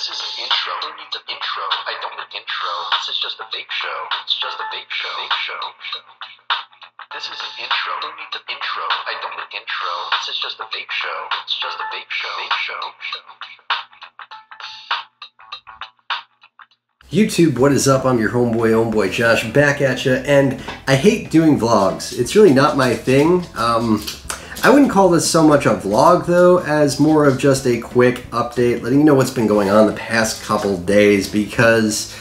This is an intro. Intro? I don't need intro. This is just a fake show. It's just a fake show. Fake show. This is an intro. Intro? I don't need intro. This is just a fake show. It's just a fake show. Fake show. YouTube, what is up? I'm your homeboy, OhmBoy Josh, back at you, and I hate doing vlogs. It's really not my thing. Um, I wouldn't call this so much a vlog though, as more of just a quick update, letting you know what's been going on the past couple days, because,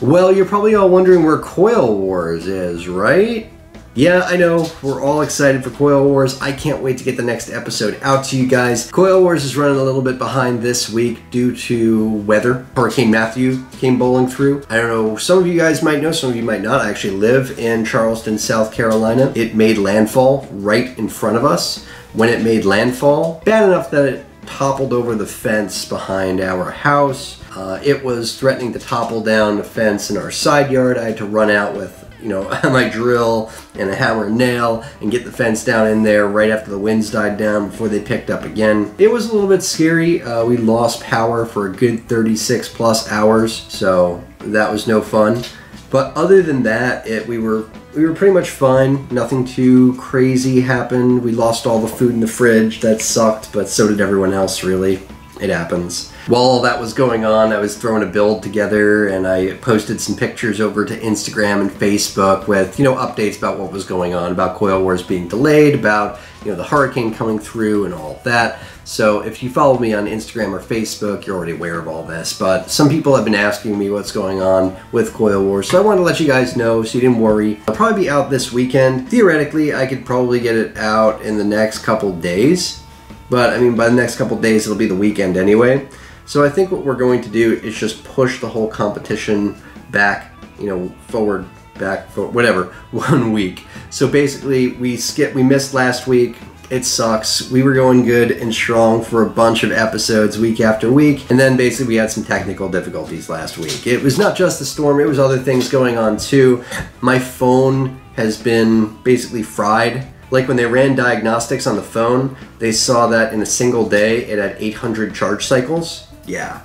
well, you're probably all wondering where Coil Wars is, right? Yeah, I know, we're all excited for Coil Wars. I can't wait to get the next episode out to you guys. Coil Wars is running a little bit behind this week due to weather. Hurricane Matthew came bowling through. I don't know, some of you guys might know, some of you might not. I actually live in Charleston, South Carolina. It made landfall right in front of us. When it made landfall, bad enough that it toppled over the fence behind our house. Uh, it was threatening to topple down the fence in our side yard. I had to run out with you know, my drill and a hammer and nail and get the fence down in there right after the winds died down before they picked up again. It was a little bit scary. Uh, we lost power for a good 36 plus hours, so that was no fun. But other than that, it we were we were pretty much fine. Nothing too crazy happened. We lost all the food in the fridge. That sucked, but so did everyone else, really. It happens. While all that was going on, I was throwing a build together and I posted some pictures over to Instagram and Facebook with, you know, updates about what was going on, about Coil Wars being delayed, about, you know, the hurricane coming through and all that. So if you follow me on Instagram or Facebook, you're already aware of all this. But some people have been asking me what's going on with Coil Wars, so I wanted to let you guys know so you didn't worry. I'll probably be out this weekend. Theoretically, I could probably get it out in the next couple days. But I mean, by the next couple days, it'll be the weekend anyway. So I think what we're going to do is just push the whole competition back, you know, forward, back, forward, whatever, one week. So basically, we skip, we missed last week. It sucks. We were going good and strong for a bunch of episodes week after week, and then basically we had some technical difficulties last week. It was not just the storm, it was other things going on too. My phone has been basically fried like when they ran diagnostics on the phone, they saw that in a single day it had 800 charge cycles. Yeah,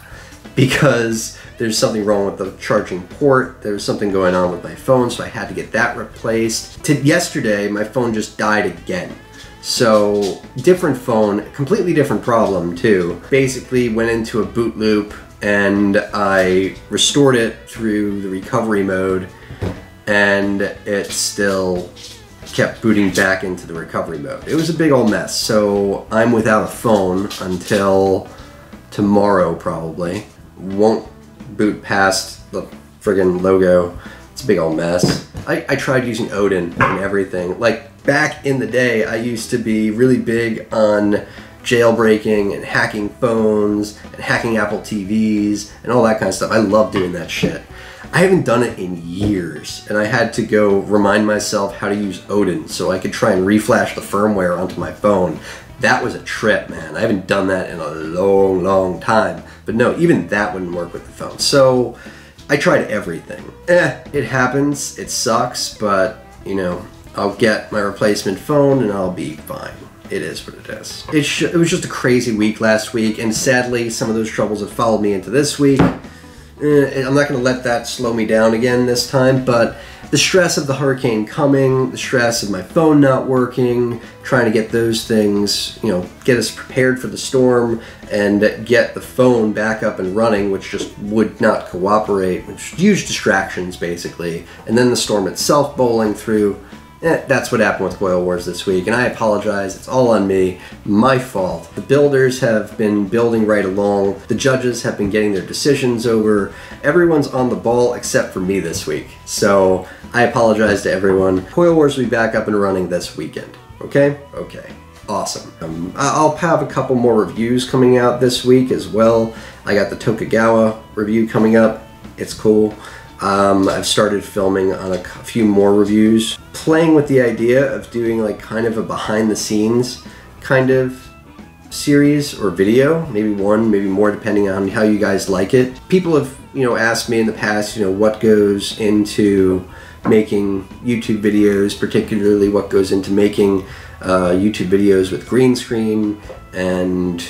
because there's something wrong with the charging port. There's something going on with my phone, so I had to get that replaced. To yesterday, my phone just died again. So, different phone, completely different problem too. Basically, went into a boot loop and I restored it through the recovery mode, and it still kept booting back into the recovery mode. It was a big old mess. So, I'm without a phone until tomorrow probably. Won't boot past the friggin' logo. It's a big old mess. I, I tried using Odin and everything. Like back in the day, I used to be really big on jailbreaking and hacking phones and hacking Apple TVs and all that kind of stuff. I love doing that shit. I haven't done it in years, and I had to go remind myself how to use Odin so I could try and reflash the firmware onto my phone that was a trip, man. I haven't done that in a long, long time. But no, even that wouldn't work with the phone. So I tried everything. Eh, it happens. It sucks, but you know, I'll get my replacement phone and I'll be fine. It is what it is. It, it was just a crazy week last week, and sadly, some of those troubles have followed me into this week. Eh, I'm not going to let that slow me down again this time, but the stress of the hurricane coming, the stress of my phone not working, trying to get those things, you know, get us prepared for the storm and get the phone back up and running, which just would not cooperate, which huge distractions basically. And then the storm itself bowling through. Eh, that's what happened with Coil Wars this week, and I apologize. It's all on me. My fault. The builders have been building right along. The judges have been getting their decisions over. Everyone's on the ball except for me this week. So I apologize to everyone. Coil Wars will be back up and running this weekend. Okay? Okay. Awesome. Um, I'll have a couple more reviews coming out this week as well. I got the Tokugawa review coming up. It's cool. Um, I've started filming on a few more reviews, playing with the idea of doing like kind of a behind the scenes kind of series or video, maybe one, maybe more, depending on how you guys like it. People have, you know, asked me in the past, you know, what goes into making YouTube videos, particularly what goes into making uh, YouTube videos with green screen and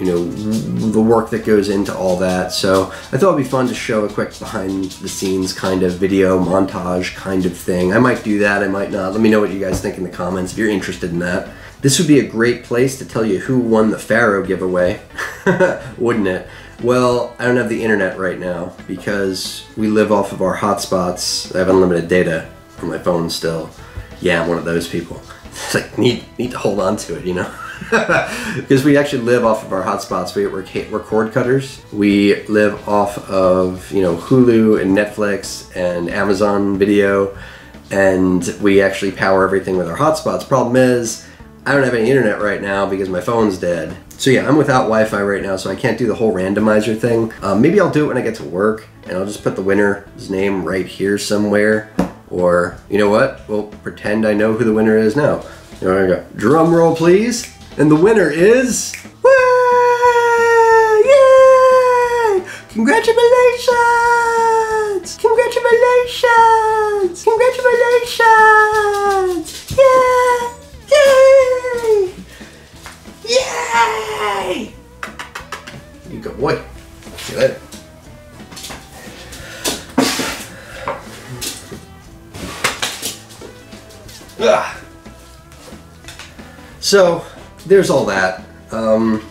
you know, the work that goes into all that. So I thought it'd be fun to show a quick behind the scenes kind of video montage kind of thing. I might do that, I might not. Let me know what you guys think in the comments if you're interested in that. This would be a great place to tell you who won the Pharaoh giveaway, wouldn't it? Well, I don't have the internet right now because we live off of our hotspots. I have unlimited data on my phone still. Yeah, I'm one of those people. It's like need need to hold on to it, you know. because we actually live off of our hotspots. We, we're, cord cutters. We live off of you know Hulu and Netflix and Amazon Video, and we actually power everything with our hotspots. Problem is, I don't have any internet right now because my phone's dead. So yeah, I'm without Wi-Fi right now, so I can't do the whole randomizer thing. Um, maybe I'll do it when I get to work, and I'll just put the winner's name right here somewhere. Or, you know what? We'll pretend I know who the winner is now. There we go. Drum roll, please. And the winner is... Yay! Congratulations! Congratulations! Congratulations! Yeah! Yay! Yay! You go, boy. See you later. So, there's all that. Um,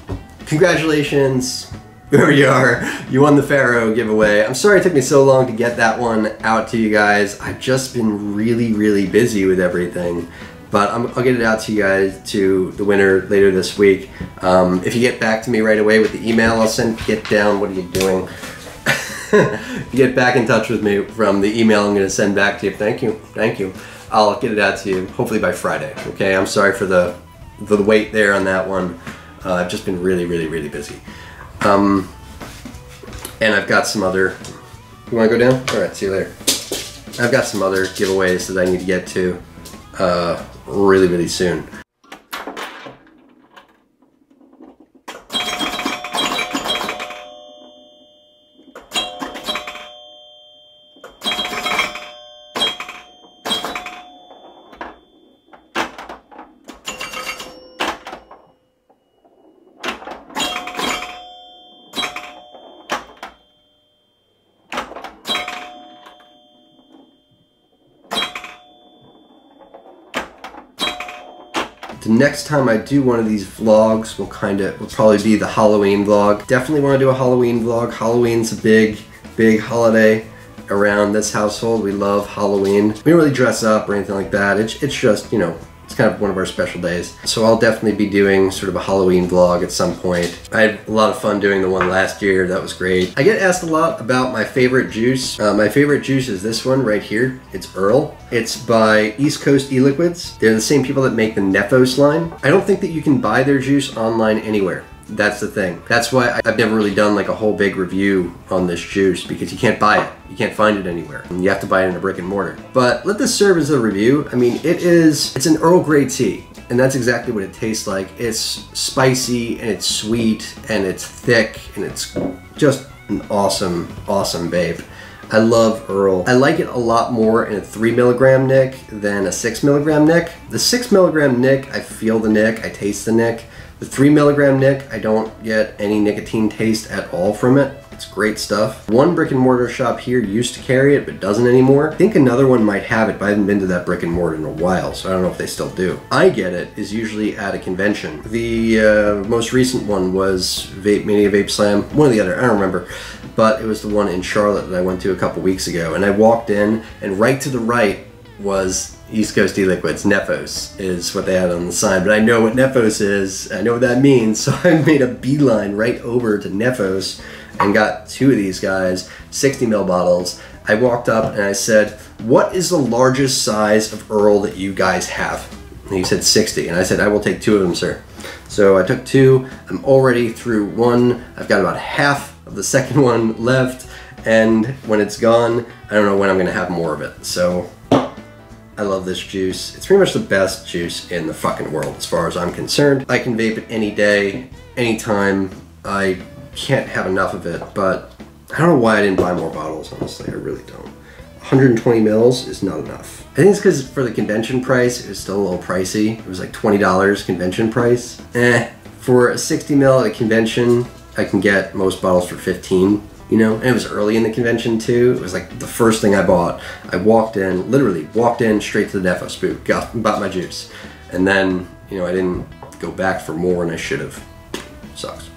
congratulations, whoever you are. You won the Pharaoh giveaway. I'm sorry it took me so long to get that one out to you guys. I've just been really, really busy with everything. But i will get it out to you guys, to the winner later this week. Um, if you get back to me right away with the email, I'll send, get down, what are you doing? get back in touch with me from the email I'm going to send back to you. Thank you. Thank you. I'll get it out to you hopefully by Friday. Okay, I'm sorry for the the wait there on that one. Uh, I've just been really, really, really busy. Um, and I've got some other. You want to go down? All right. See you later. I've got some other giveaways that I need to get to uh, really, really soon. The next time I do one of these vlogs will kind of will probably be the Halloween vlog. Definitely want to do a Halloween vlog. Halloween's a big, big holiday around this household. We love Halloween. We don't really dress up or anything like that. It's, it's just, you know, it's kind of one of our special days. So I'll definitely be doing sort of a Halloween vlog at some point. I had a lot of fun doing the one last year. That was great. I get asked a lot about my favorite juice. Uh, my favorite juice is this one right here. It's Earl. It's by East Coast E-Liquids. They're the same people that make the Nephos line. I don't think that you can buy their juice online anywhere. That's the thing. That's why I've never really done like a whole big review on this juice because you can't buy it. You can't find it anywhere. You have to buy it in a brick and mortar. But let this serve as a review. I mean, it is, it's an Earl Grey tea. And that's exactly what it tastes like. It's spicy and it's sweet and it's thick and it's just an awesome, awesome babe. I love Earl. I like it a lot more in a three milligram nick than a six milligram nick. The six milligram nick, I feel the nick, I taste the nick. The three milligram nick, I don't get any nicotine taste at all from it. It's great stuff. One brick and mortar shop here used to carry it, but doesn't anymore. I think another one might have it, but I haven't been to that brick and mortar in a while, so I don't know if they still do. I get it is usually at a convention. The uh, most recent one was Vape Mania Vape Slam, one or the other, I don't remember but it was the one in Charlotte that I went to a couple weeks ago. And I walked in, and right to the right was East Coast E-Liquids. Nephos is what they had on the sign, but I know what Nephos is. I know what that means, so I made a beeline right over to Nephos and got two of these guys, 60 ml bottles. I walked up and I said, what is the largest size of Earl that you guys have? And he said 60, and I said, I will take two of them, sir. So I took two, I'm already through one, I've got about half of the second one left, and when it's gone, I don't know when I'm gonna have more of it. So I love this juice. It's pretty much the best juice in the fucking world as far as I'm concerned. I can vape it any day, anytime. I can't have enough of it, but I don't know why I didn't buy more bottles, honestly. I really don't. 120 mils is not enough. I think it's because for the convention price, it was still a little pricey. It was like $20 convention price. Eh, For a 60 mil at a convention, I can get most bottles for 15 you know? And it was early in the convention too. It was like the first thing i bought. I walked in literally walked in straight to the Nephos spook got bought my juice. And then you know i didn't go back for more and i should have. Sucks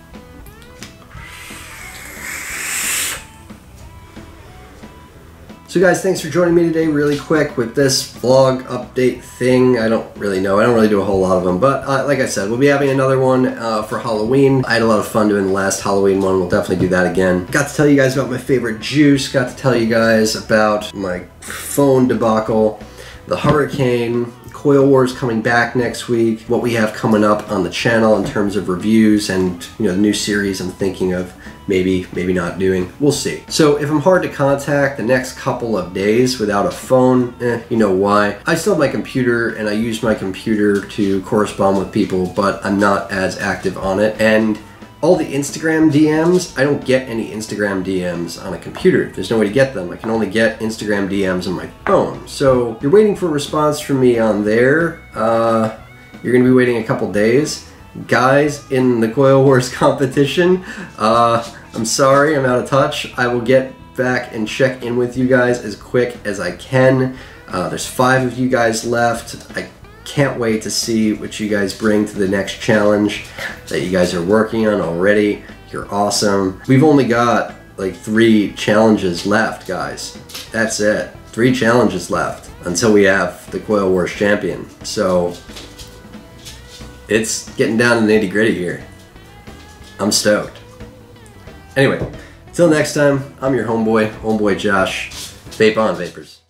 So guys, thanks for joining me today really quick with this vlog update thing. I don't really know. I don't really do a whole lot of them. But uh, like I said, we'll be having another one uh, for Halloween. I had a lot of fun doing the last Halloween one. We'll definitely do that again. Got to tell you guys about my favorite juice. Got to tell you guys about my phone debacle, the hurricane, Coil Wars coming back next week, what we have coming up on the channel in terms of reviews and you know the new series I'm thinking of maybe, maybe not doing. We'll see. So if I'm hard to contact the next couple of days without a phone, eh, you know why. I still have my computer and I use my computer to correspond with people, but I'm not as active on it. And all the Instagram DMs, I don't get any Instagram DMs on a computer. There's no way to get them. I can only get Instagram DMs on my phone. So you're waiting for a response from me on there. Uh, you're gonna be waiting a couple days guys in the Coil Wars competition. Uh, I'm sorry, I'm out of touch. I will get back and check in with you guys as quick as I can. Uh, there's five of you guys left. I can't wait to see what you guys bring to the next challenge that you guys are working on already. You're awesome. We've only got like three challenges left, guys. That's it. Three challenges left until we have the Coil Wars champion. So it's getting down to the nitty gritty here. I'm stoked. Anyway, until next time, I'm your homeboy, OhmBoy Josh. Vape on, vapors.